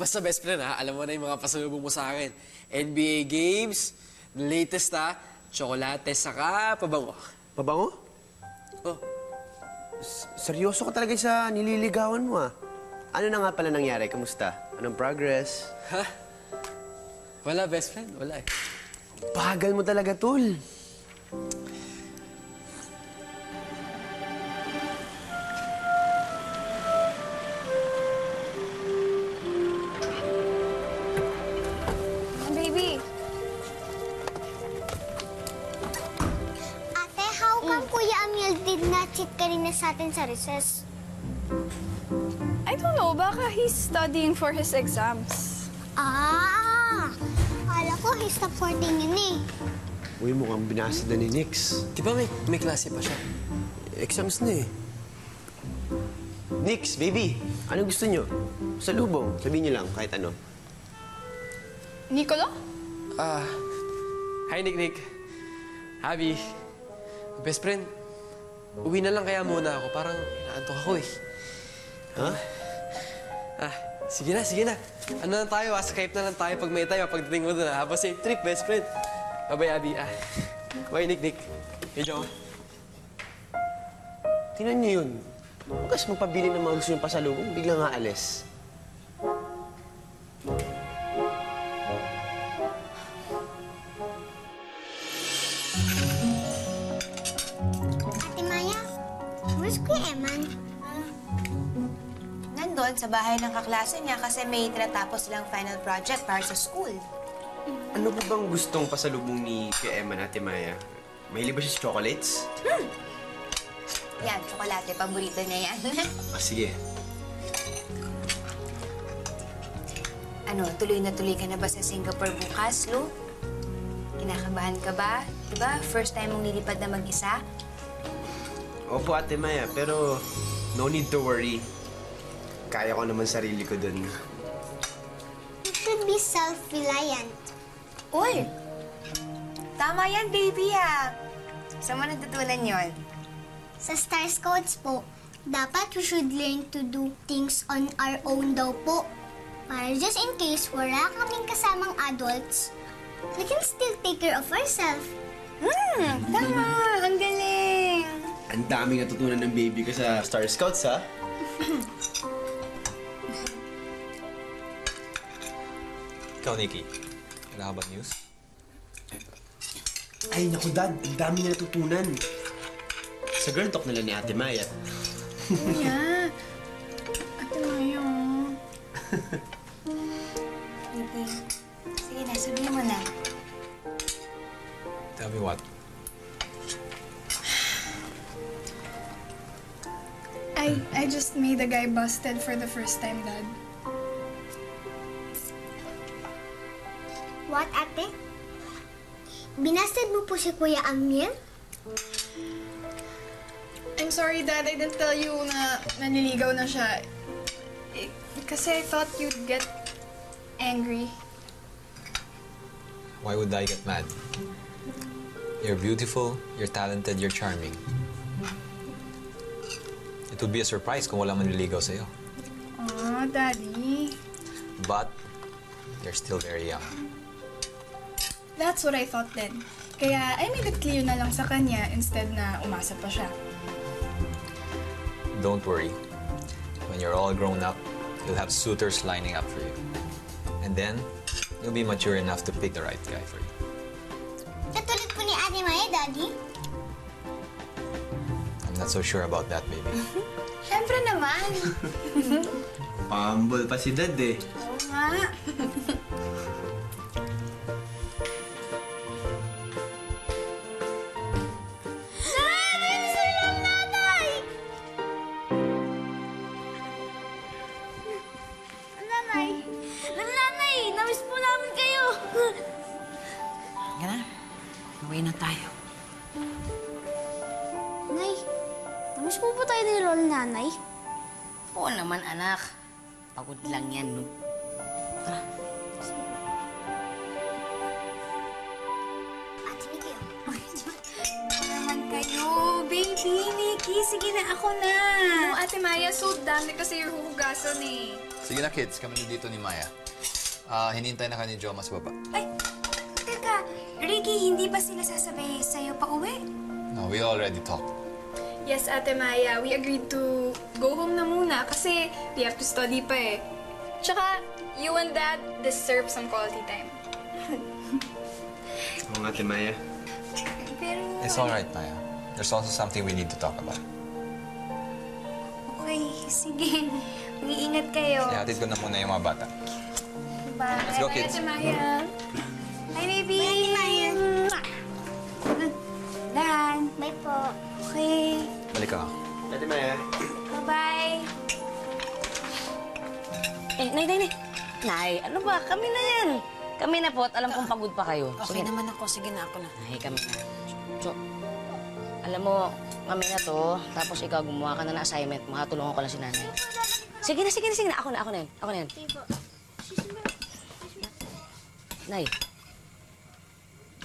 basta best friend ha, alam mo na yung mga pasalubong mo sa akin. NBA games, latest ha, tsokolate, saka pabango. Mabango? Oh, S- seryoso ka talaga sa nililigawan mo ah. Ano na nga pala nangyari? Kamusta? Anong progress? ha? Wala, best friend, wala eh. Bagal mo talaga, tol. Did not cheat kanina sa atin sa recess? I don't know. Baka he's studying for his exams. Ah! Kala ko he's supporting yun eh. Uy, mukhang binasa na ni Nix. Di ba may, may klase pa siya? Exams na eh. Nix, baby, ano gusto nyo? Sa lubong, sabihin nyo lang, kahit ano. Nicolo? Ah, hi Nick Nick. Habi, best friend, uwi na lang kaya muna ako. Parang inaantok ako eh. Ha? Ah, sige na, sige na. Ano na tayo ah, Skype na lang tayo pag may tayo, pagdating mo doon ah. Have safe trip, best friend. Bye-bye, Abby. Ah, bye, Nick Nick. Hey, Joe. Tingnan nyo yun. Bukas magpabili ng mga gusto yung pasalubong, biglang nga Nandun sa bahay ng kaklase niya kasi may tinatapos silang final project para sa school. Ano ba bang gustong pasalubong ni Kuya Emma Ate Maya? May ba siya sa chocolates? Yan, tsokolate. Paborito niya yan. Ah, sige. ano, tuloy na tuloy ka na ba sa Singapore bukas, Lu? Kinakabahan ka ba? Diba, first time mong lilipad na mag-isa? Opo, Ate Maya, pero no need to worry. Kaya ko naman sarili ko dun. You should be self-reliant. Uy! Tama yan, baby, ha? Saan mo natutunan yon? Sa Star Scouts po, dapat we should learn to do things on our own daw po. Para just in case wala kaming kasamang adults, we can still take care of ourselves. Hmm, tama. Ang galing. Ang daming natutunan ng baby ko sa Star Scouts, ha? Ikaw, Nikki. Wala ka ba news? Ay, naku, Dad. Ang dami na natutunan. Sa girl talk nila ni Ate Maya. Yeah. Ate Maya. Baby. Sige na, sabihin mo na. Tell me what? I, I just made a guy busted for the first time, Dad. What, ate? Binasted mo po si Kuya Amiel? I'm sorry, Dad. I didn't tell you na naniligaw na siya. Eh, kasi I thought you'd get angry. Why would I get mad? You're beautiful, you're talented, you're charming. It would be a surprise kung wala manliligaw sa'yo. Aw, Daddy. But, you're still very young. That's what I thought then. Kaya I made it clear na lang sa kanya instead na umasa pa siya. Don't worry. When you're all grown up, you'll have suitors lining up for you. And then, you'll be mature enough to pick the right guy for you. Katulad po ni Ate Maya, Daddy. I'm not so sure about that, baby. Siyempre naman. Pambol pa si Dad, eh. Oo nga. anak. Pagod lang yan, no? Tara. Ate Nikki, oh. Naman kayo? Baby, Nikki, sige na ako na. Oh, Ate Maya, so dami kasi yung huhugasan eh. Sige na kids, kami na dito ni Maya. Ah, hinintay na ka ni Joma sa baba. Ay, teka. Ricky, hindi ba sila sasabay sa'yo pa uwi? No, we already talked. Yes, Ate Maya, we agreed to go home na muna kasi we have to study pa eh. Tsaka, you and Dad deserve some quality time. Oo nga, Ate Maya. Pero, It's alright, Maya. There's also something we need to talk about. okay, sige. Mag-iingat kayo. Ihatid ko na muna yung mga bata. Bye. Let's go, Bye, kids. Ate Maya. Bye, baby. Bye, Maya. Dan. Bye po. Okay. Balik ka. Ate Maya. Nay, Nay, Nay. Nay, ano ba? Kami na yan. Kami na po at alam kong pagod pa kayo. Okay naman ako. Sige na, ako na. Nay, kami na. So, alam mo, kami na to, tapos ikaw gumawa ka na ng assignment, makatulungan ko lang si nanay. Sige na, sige na, sige na. Ako na, ako na yan. Ako na yan. Nay.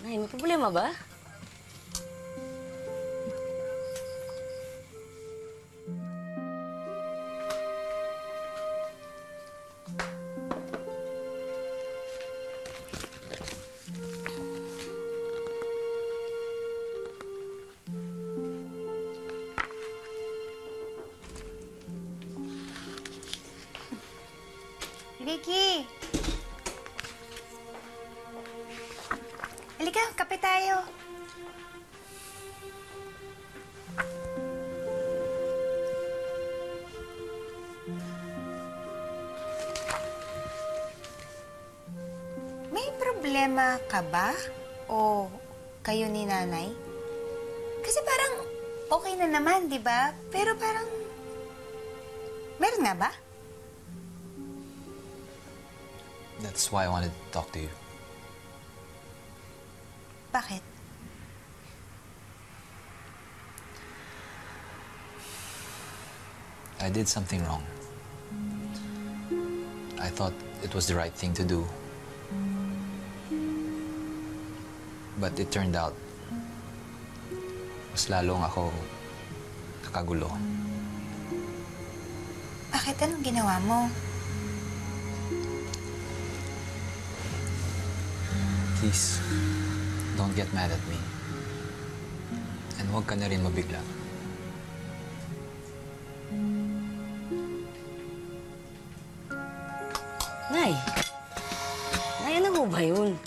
Nay, may problema ba? Ricky. Halika, kape tayo. May problema ka ba? O kayo ni nanay? Kasi parang okay na naman, di ba? Pero parang... Meron nga ba? That's why I wanted to talk to you. Bakit? I did something wrong. I thought it was the right thing to do. But it turned out, mas lalong ako nakagulo. Bakit? Anong ginawa mo? Please, don't get mad at me. And huwag ka na rin mabigla. Nay. Nay, ano ho ba yun?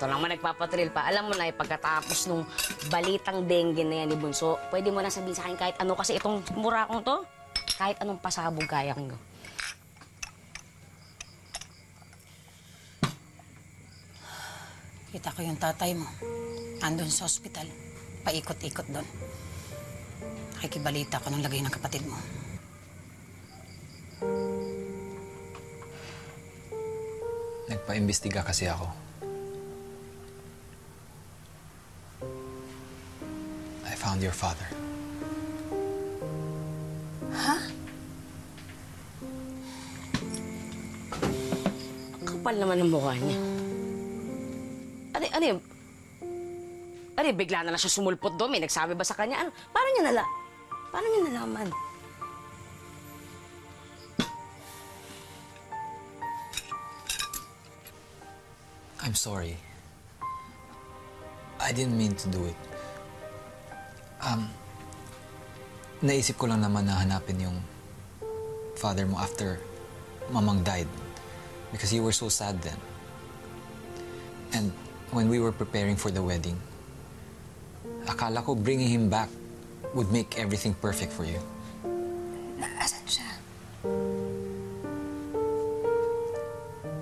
Ito lang man nagpapatril pa. Alam mo na, pagkatapos nung balitang dengue na yan ni Bunso, pwede mo na sabihin sa akin kahit ano kasi itong murakong to, kahit anong pasabog kaya kong gawin. Kita ko yung tatay mo. Andun sa ospital. Paikot-ikot doon. Nakikibalita ko ng lagay ng kapatid mo. Nagpa-imbestiga kasi ako. I found your father. Kapal naman ang mukha niya. Ano, ano yun? Ano yun, bigla na lang siya sumulpot doon. May nagsabi ba sa kanya? Ano? Paano niya nala? Paano niya nalaman? I'm sorry. I didn't mean to do it. Um, naisip ko lang naman na hanapin yung father mo after mamang died. Because you were so sad then. And when we were preparing for the wedding, akala ko bringing him back would make everything perfect for you. Naasan siya?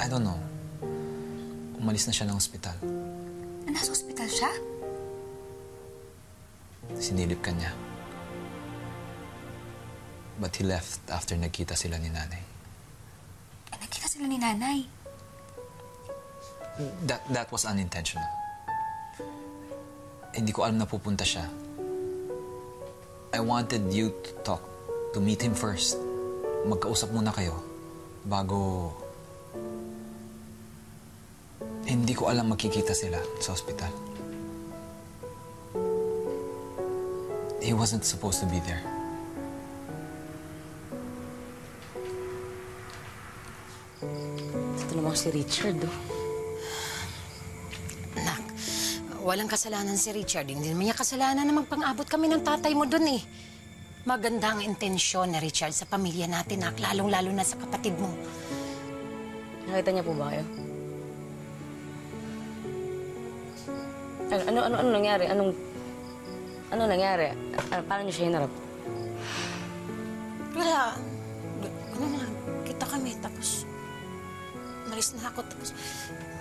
I don't know. Umalis na siya ng ospital. Nasa ospital siya? Sinilip ka niya. But he left after nagkita sila ni nanay. Eh, nakita sila ni nanay. That, that was unintentional. Hindi ko alam na pupunta siya. I wanted you to talk, to meet him first. Magkausap muna kayo bago... Hindi ko alam magkikita sila sa ospital. He wasn't supposed to be there. Ito namang si Richard, oh. Walang kasalanan si Richard. Hindi naman niya kasalanan na magpang-abot kami ng tatay mo dun eh. Maganda ang intensyon ni Richard sa pamilya natin, nak. Lalong-lalo na sa kapatid mo. Nakita niya po ba kayo? Ano, ano, ano, ano nangyari? Anong, ano nangyari? Ano, paano niyo siya hinarap? Wala. Ano na, kita kami. Tapos, malis na ako. Tapos,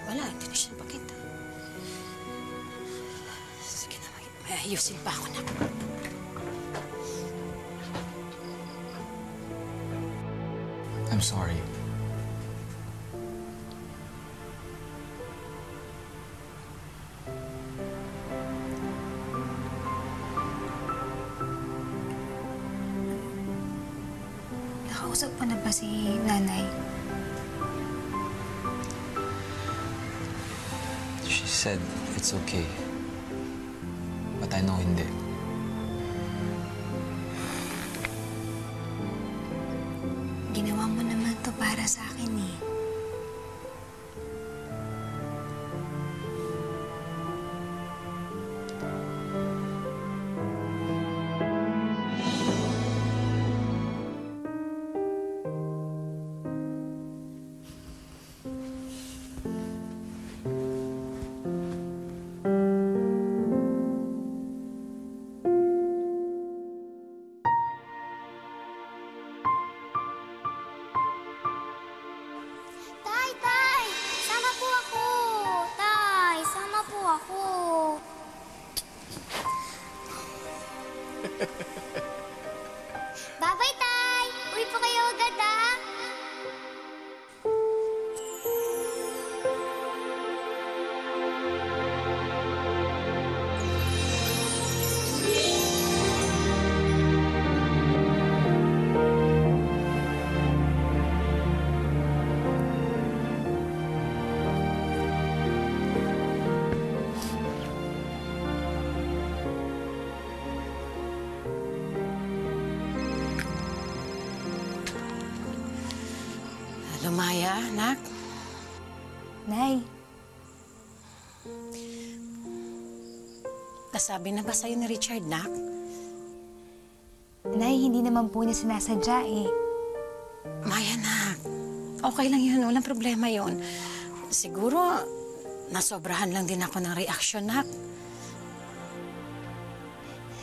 wala, hindi na siya napakita. Ayusin pa ako na. I'm sorry. Nakausap mo na ba si nanay? She said it's okay. But I know hindi. Lumaya, anak. Nay, Nasabi na ba sa'yo ni Richard, nak? Nay, hindi naman po niya sinasadya eh. Maya, nak. Okay lang yun. Walang problema yun. Siguro, nasobrahan lang din ako ng reaksyon, nak.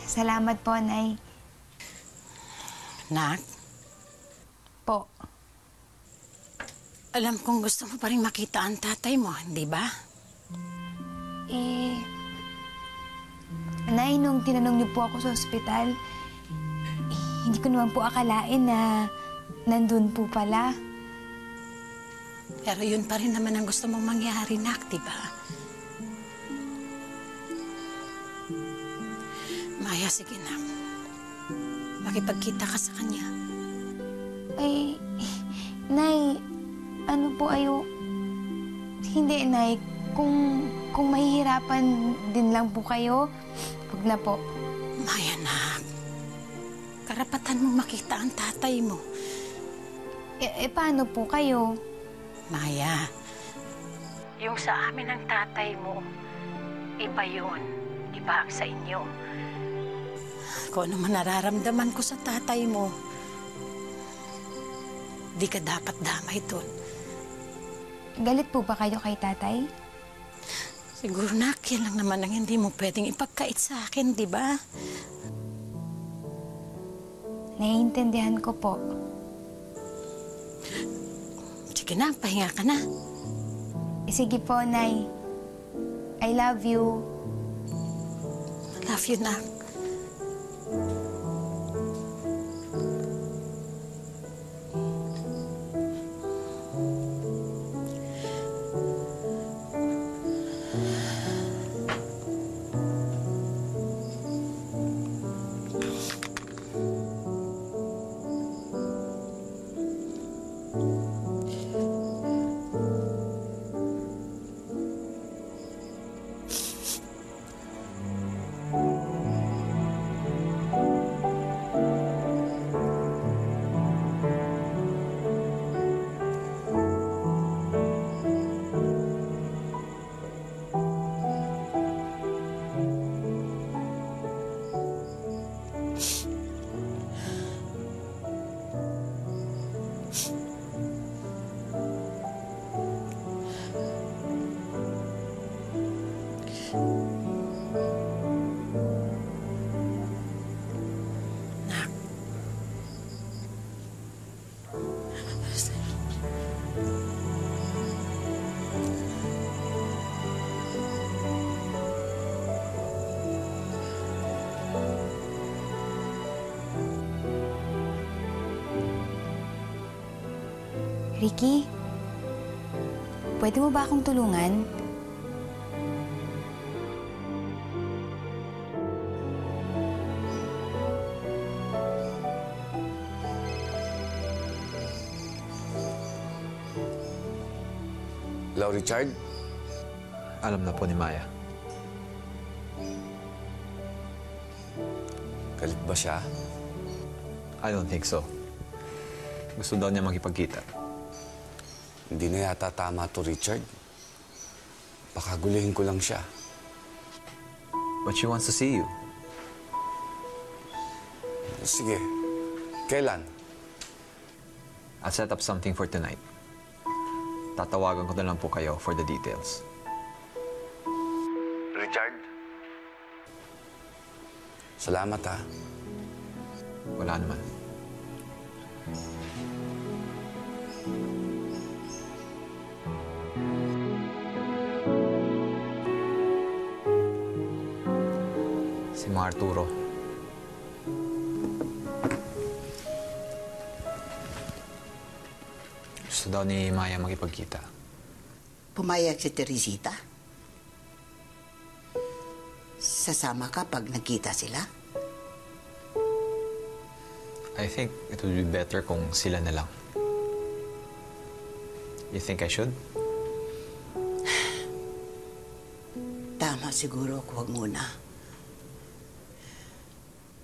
Salamat po, Nay. Nak, Po. Alam kong gusto mo pa rin makita ang tatay mo, di ba? Eh, Nay, nung tinanong niyo po ako sa ospital, eh, hindi ko naman po akalain na nandun po pala. Pero yun pa rin naman ang gusto mong mangyari, nak, di ba? Maya, sige, nak. Makipagkita ka sa kanya. Ay, Nay, ano po ayo? Hindi, Nay. Kung, kung mahihirapan din lang po kayo, wag na po. Maya, nak. Karapatan mong makita ang tatay mo. E, eh, paano po kayo? Maya, yung sa amin ng tatay mo, iba yun. Iba ang sa inyo. Kung ano man nararamdaman ko sa tatay mo, di ka dapat damay doon. Galit po ba kayo kay tatay? Siguro na, yan lang naman ang hindi mo pwedeng ipagkait sa akin, di ba? Naiintindihan ko po. Sige na, pahinga ka na. Eh, sige po, Nay. I love you. Love you, nak. Nak. Ricky, pwede mo ba akong tulungan? Hello, Richard? Alam na po ni Maya. Galit ba siya? I don't think so. Gusto daw niya makipagkita. Hindi na yata tama to, Richard. Baka gulihin ko lang siya. But she wants to see you. Sige. Kailan? I'll set up something for tonight. Tatawagan ko na lang po kayo for the details. Richard? Salamat, ha. Wala naman. Si Mang Arturo. Gusto daw ni Maya makipagkita. Pumayag si Teresita. Sasama ka pag nagkita sila? I think it would be better kung sila na lang. You think I should? Siguro, huwag muna.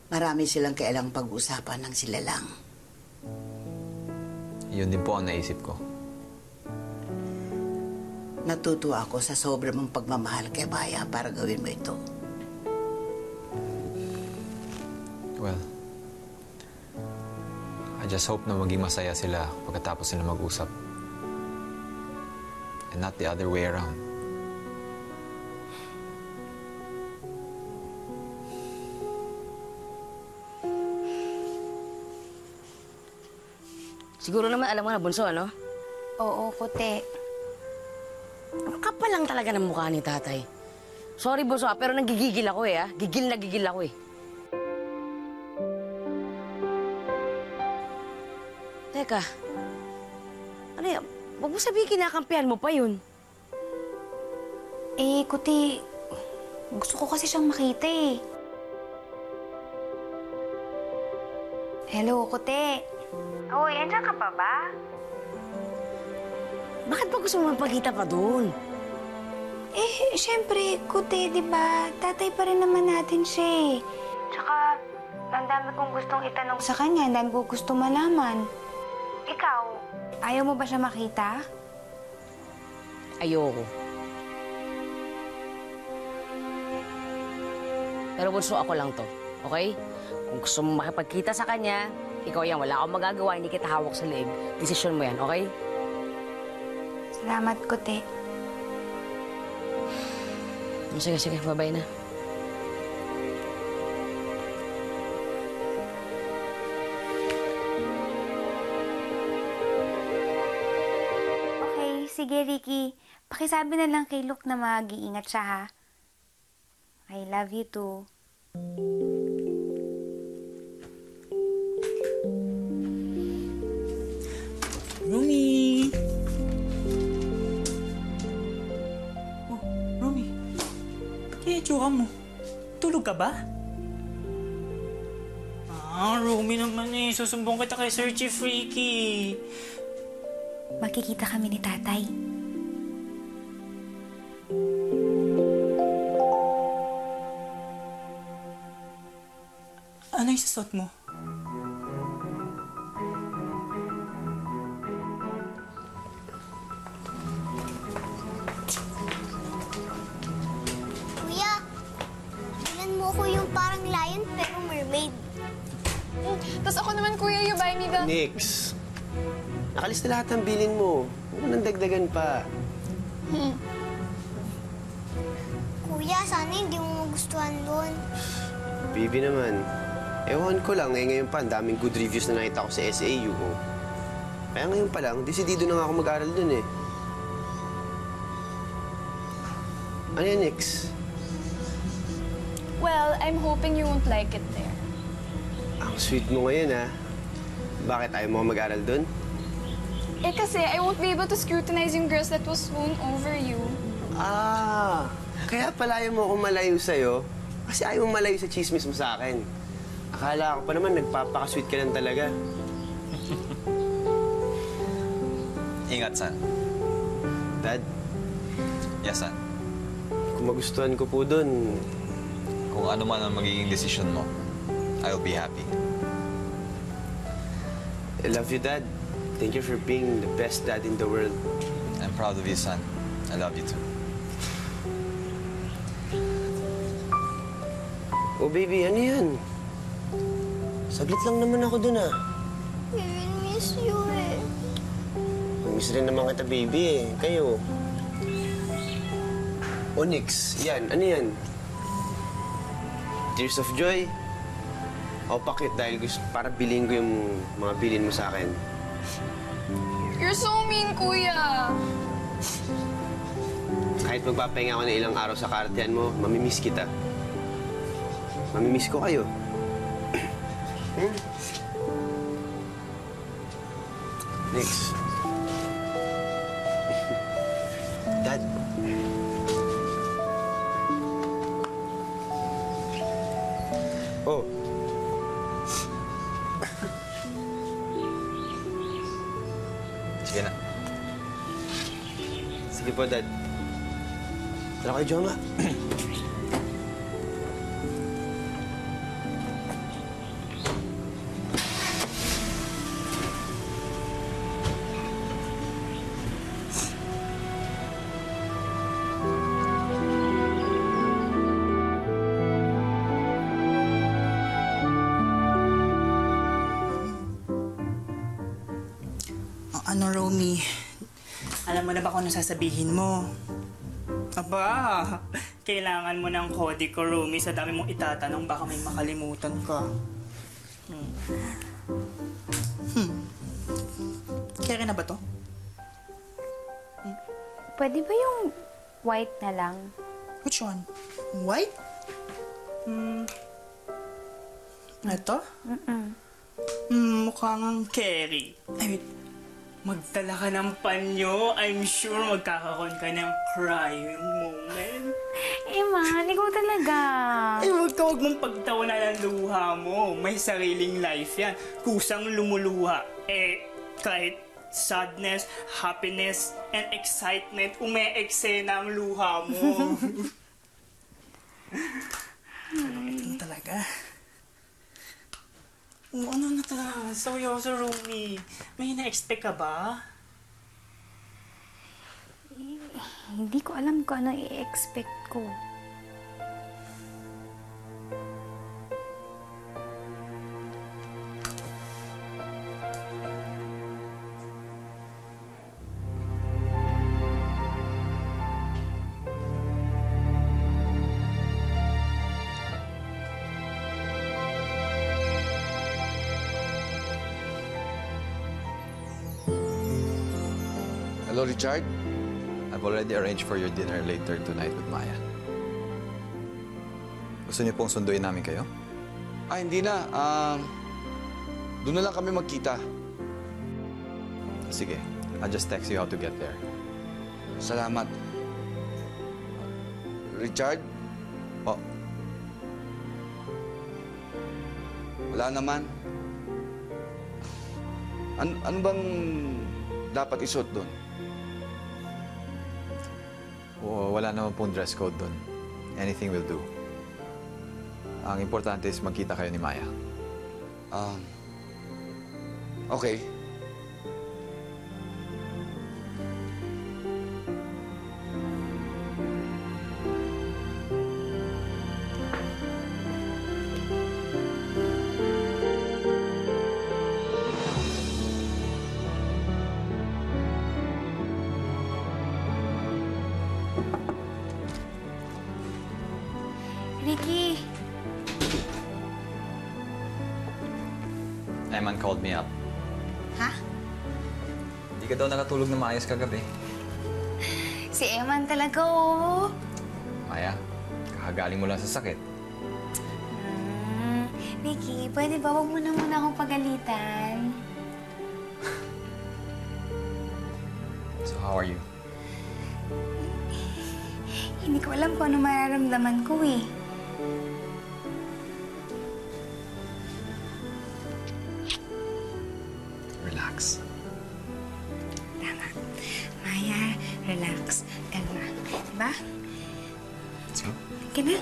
Marami silang kailang pag-usapan ng sila lang. Yun din po ang naisip ko. Natutuwa ako sa sobra mong pagmamahal kay Maya para gawin mo ito. Well, I just hope na maging masaya sila pagkatapos sila mag-usap. And not the other way around. Siguro naman alam mo na, Bunso, ano? Oo, Kote. Ang kapal lang talaga ng mukha ni tatay. Sorry, Bunso, ah, pero nagigigil ako eh, ah. Gigil na gigil ako eh. Teka. Ano yan? Huwag mo sabihin kinakampihan mo pa yun. Eh, Kote, gusto ko kasi siyang makita eh. Hello, Kote. Hoy, andyan ka pa ba? Bakit ba gusto mo magpagkita pa doon? Eh, syempre, Kote, di ba? Tatay pa rin naman natin siya eh. Tsaka, ang dami kong gustong itanong sa kanya, ang dami kong gusto malaman. Ikaw, ayaw mo ba siya makita? Ayoko. Pero bunso ako lang to, okay? Kung gusto mo makipagkita sa kanya, ikaw yan, wala akong magagawa, hindi kita hawak sa leeg. Desisyon mo yan, okay? Salamat, Kote. Sige, sige, babay na. Okay, sige, Ricky. Pakisabi na lang kay Luke na mag-iingat siya, ha? I love you too. Mo. Tulog ka ba? Ah, Rumi naman eh. Susumbong kita kay Sir Chief Freaky. Magkikita kami ni tatay. Ano yung sasot mo? Me the... Nix. Nakalis na lahat ng bilin mo. Huwag nang dagdagan pa. Kuya, sana hindi mo magustuhan doon. Baby naman. Ewan ko lang, eh ngayon pa, ang daming good reviews na nakita ko sa SAU. Oh. Kaya ngayon pa lang, desidido na nga ako mag-aral dun eh. Ano yan, Nix? Well, I'm hoping you won't like it there. Ang sweet mo ngayon, ha? Bakit ayaw mo mag-aral dun? Eh kasi, I won't be able to scrutinize yung girls that will swoon over you. Ah, kaya pala ayaw mo akong malayo sa'yo. Kasi ayaw mo malayo sa chismis mo sa akin. Akala ko pa naman nagpapakasweet ka lang talaga. Ingat, son. Dad, Yes, son. kung magustuhan ko po dun, Kung ano man ang magiging decision mo, I'll be happy. I love you, Dad. Thank you for being the best dad in the world. I'm proud of you, son. I love you too. Oh, baby, ano yan? Saglit lang naman ako dun, ah. We will miss you eh. Miss rin naman kita, baby, eh. Kayo. Onyx, yan. Ano yan? Tears of Joy? O pakit dahil gusto, para bilhin ko yung mga bilhin mo sa akin. You're so mean, kuya! Kahit magpapahinga ako ng ilang araw sa kartiyan mo, mamimiss kita. Mamimiss ko kayo. hmm? Next. Kayo, Jonah. Oh, ano, Romy? Alam mo na ba kung ano sasabihin mo? Aba, kailangan mo ng kode ko, Romy. Sa dami mong itatanong, baka may makalimutan ka. Hmm. Hmm. Kaya na ba to? Pwede ba yung white na lang? Which one? White? Hmm. Ito? Mm-mm. Hmm, mukha ngang Kerry. Ay, wait. Magdala ka ng panyo. I'm sure magkakaroon ka ng crying moment. Eh, man, ikaw talaga. Eh, huwag ka huwag mong pagtawanan ng luha mo. May sariling life yan. Kusang lumuluha. Eh, kahit sadness, happiness, and excitement, ume-eksena ang luha mo. Ito talaga. Oh, ano na talaga? Seryoso, Rumi. May na-expect ka ba? Hindi ko alam kung ano i-expect ko. Hello, Richard. I've already arranged for your dinner later tonight with Maya. Gusto niyo pong sunduin namin kayo? Ah, hindi na. Um, doon na lang kami magkita. Sige, I'll just text you how to get there. Salamat. Richard? Oh, Wala naman. An ano bang dapat isuot doon? Wala naman pong dress code doon. Anything will do. Ang importante is magkita kayo ni Maya. Um, okay. Eman called me up. Ha? Hindi ka daw nakatulog na maayos kagabi. Si Eman talaga, oh. Maya, kakagaling mo lang sa sakit. Hmm. Vicky, pwede ba wag mo na muna akong pagalitan? So how are you? Hindi ko alam kung ano mararamdaman ko eh. Relax. Tama. Maya, relax. Kalma. Diba? Go. Ka na.